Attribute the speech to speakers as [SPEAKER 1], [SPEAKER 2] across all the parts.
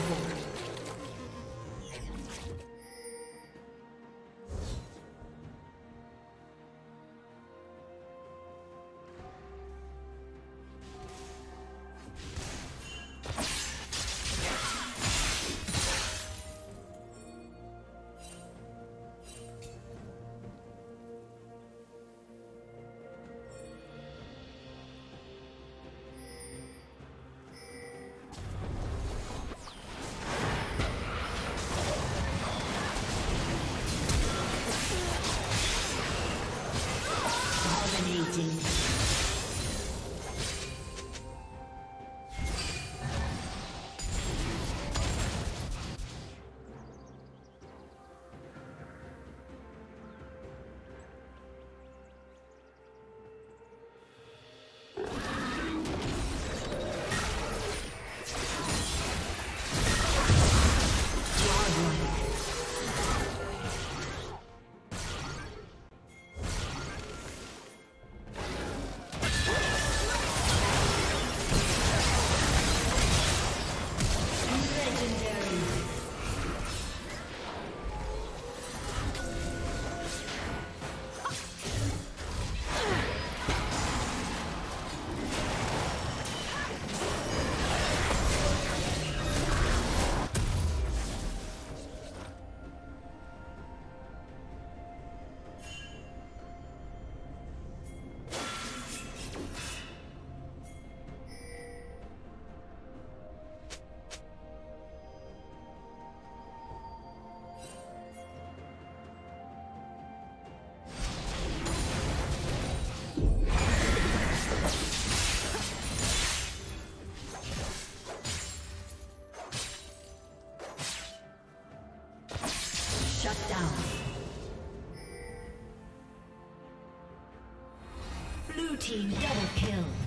[SPEAKER 1] Unstoppable. Team double kill.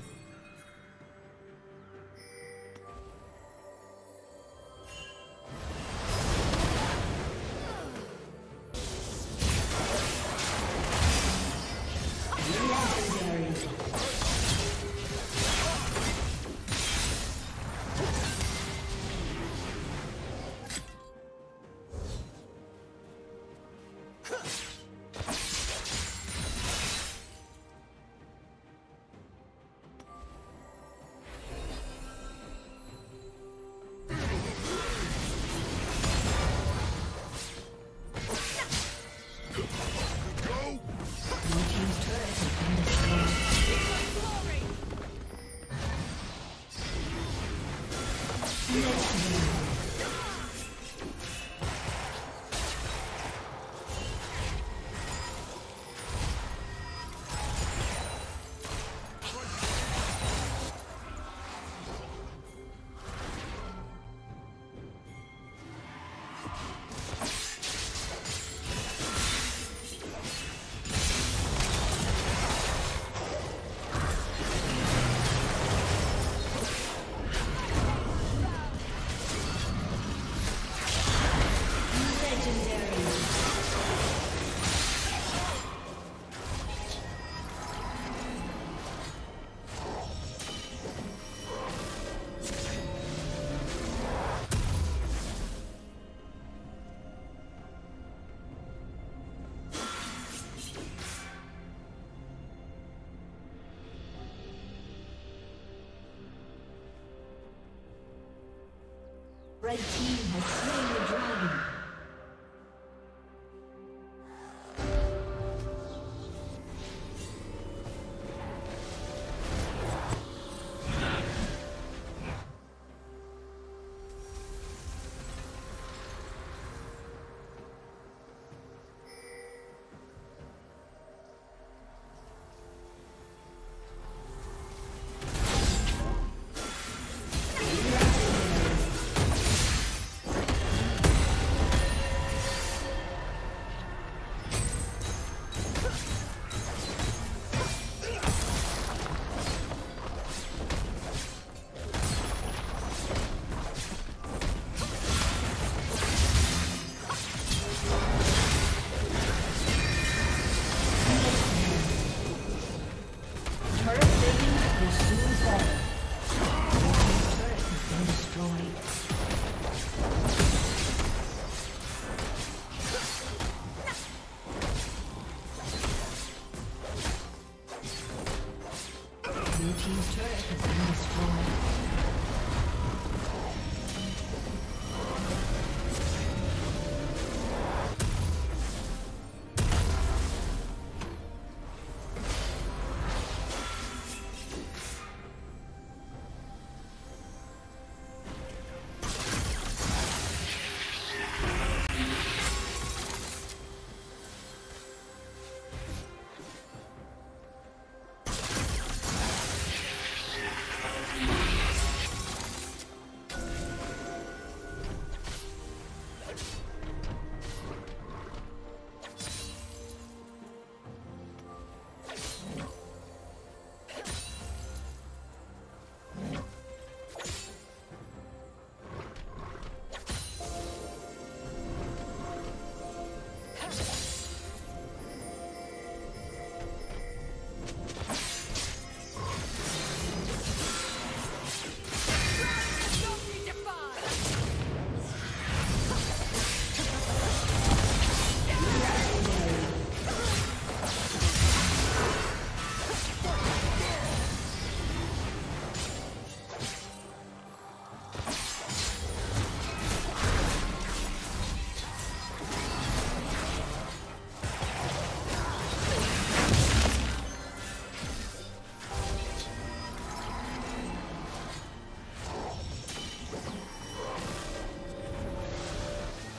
[SPEAKER 1] Red team has slain